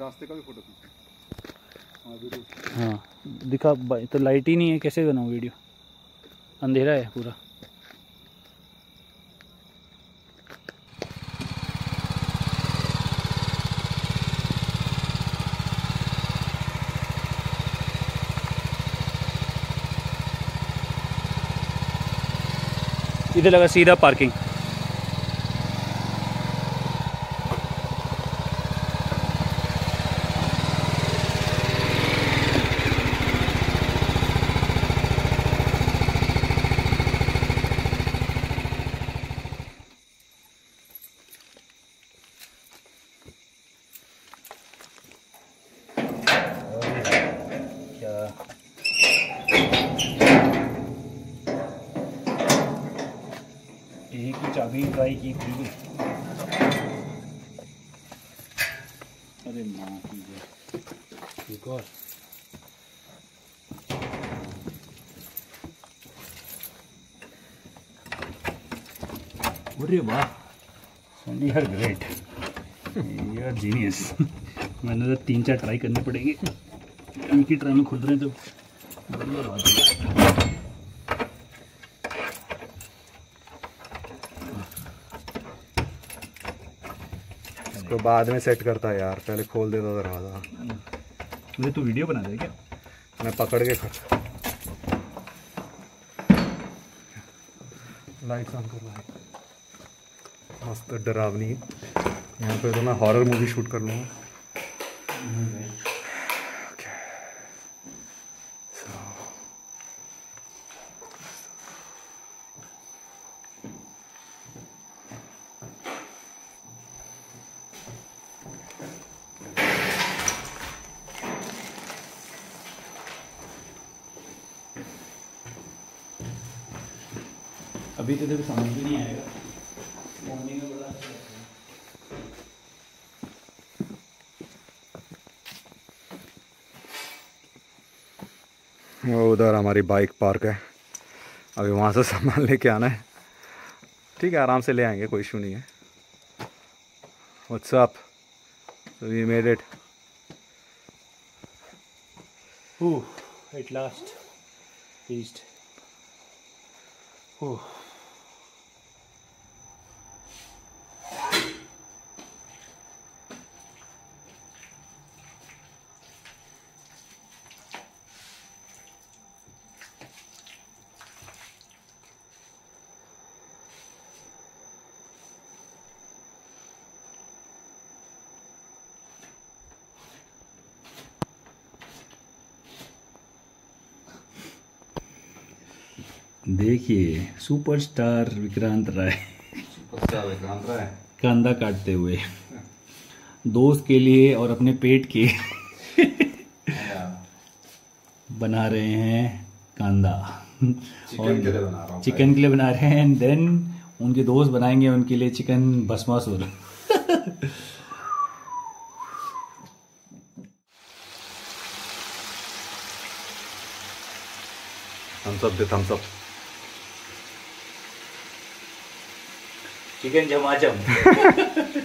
रास्ते का भी फ़ोटो खींचा हाँ। हाँ दिखा तो लाइट ही नहीं है, कैसे बनाऊँ वीडियो? अंधेरा है पूरा। इधर लगा सीधा पार्किंग क्या ही ट्राई की थी। अरे माँ की एक और अरे वाह। ग्रेट यार जीनियस मैंने तो तीन चार ट्राई करने पड़ेंगे। एक ही ट्राई में खुद रहे तो बढ़िया बात है। इसको बाद में सेट करता है यार पहले खोल देता दरवाज़ा। मुझे तू वीडियो बना दे क्या? मैं पकड़ के खड़ा लाइट्स ऑन कर रहा है। मस्त डरावनी। यहाँ पे तो मैं हॉरर मूवी शूट कर लूँगा। Okay. So, अभी तो तेरे को समझ भी नहीं आएगा। मॉर्निंग में बड़ा अच्छा वो उधर हमारी बाइक पार्क है। अभी वहाँ से सामान लेके आना है। ठीक है आराम से ले आएँगे कोई इशू नहीं है। WhatsApp so we made it. Ooh, at last reached. Ooh. देखिए सुपरस्टार विक्रांत राय? कांदा काटते हुए। दोस्त के लिए और अपने पेट के बना रहे हैं कांदा। और चिकन के लिए बना रहे हैं एंड देन उनके दोस्त बनाएँगे उनके लिए चिकन भस्मासुर थम्स अप दे थम्स अप चिकन झमाझम